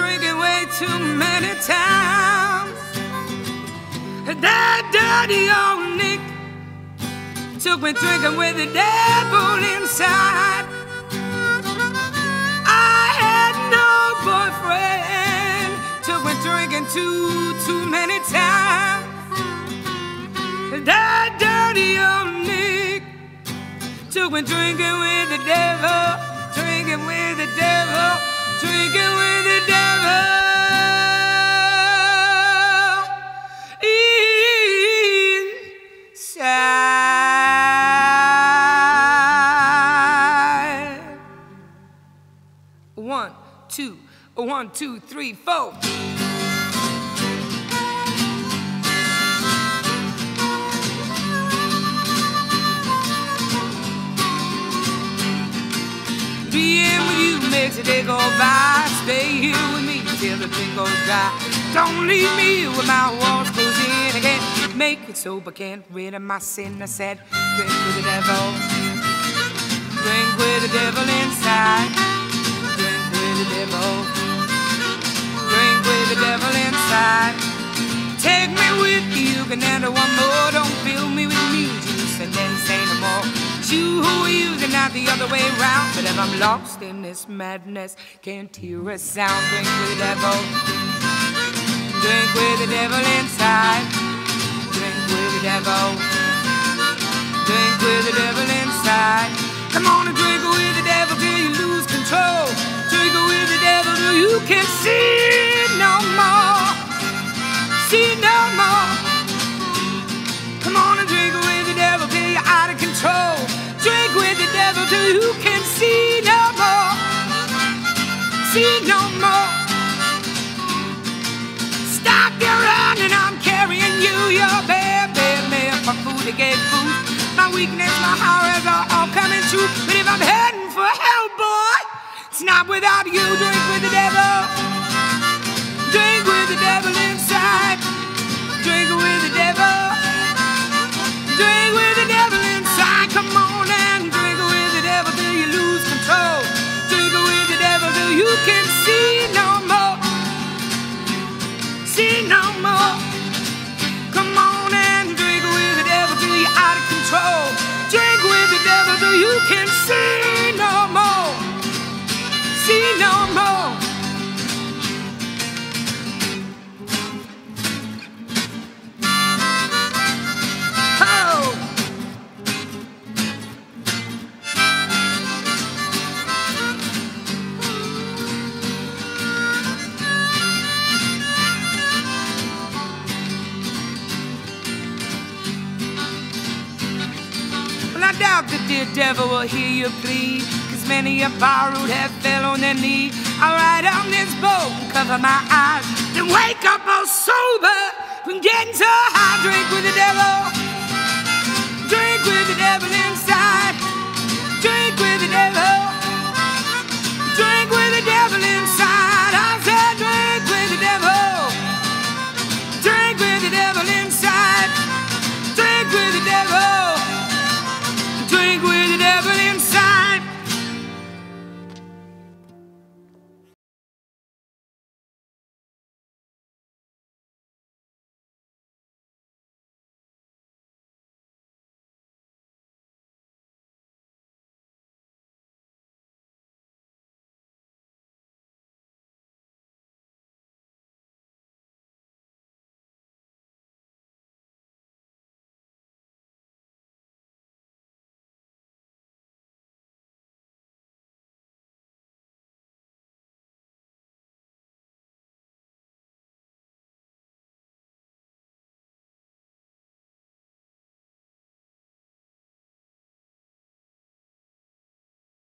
drinking way too many times. That dirty old Nick took me drinking with the devil inside. I had no boyfriend, took me drinking too, too many times. That dirty old Nick took me drinking with the devil, drinking with the devil, drinking with the devil. Inside. One, two, one, two, three, four. The day go by. Stay here with me till the drink goes dry. Don't leave me with my walls closing again. Make it sober, can't rid of my sin. I said, drink with the devil. Drink with the devil inside. Drink with the devil. Drink with the devil inside. Take me with you, you can handle one more. Don't fill me with me juice and then say no more. You who are using, not the other way around. But if I'm lost in this madness, can't hear a sound. Drink with the devil. Drink with the devil inside. Drink with the devil. Drink with the devil inside. Come on and drink with the devil till you lose control. Drink with the devil till you can see See no more. Stop your running, I'm carrying you. Your baby, man for food to get food. My weakness, my horrors are all coming true. But if I'm heading for hell, boy, it's not without you. Drink with the devil. I doubt the dear devil will hear your plea. Cause many a borrowed have fell on their knee. I'll ride on this boat and cover my eyes. Then wake up all sober from getting so high. Drink with the devil.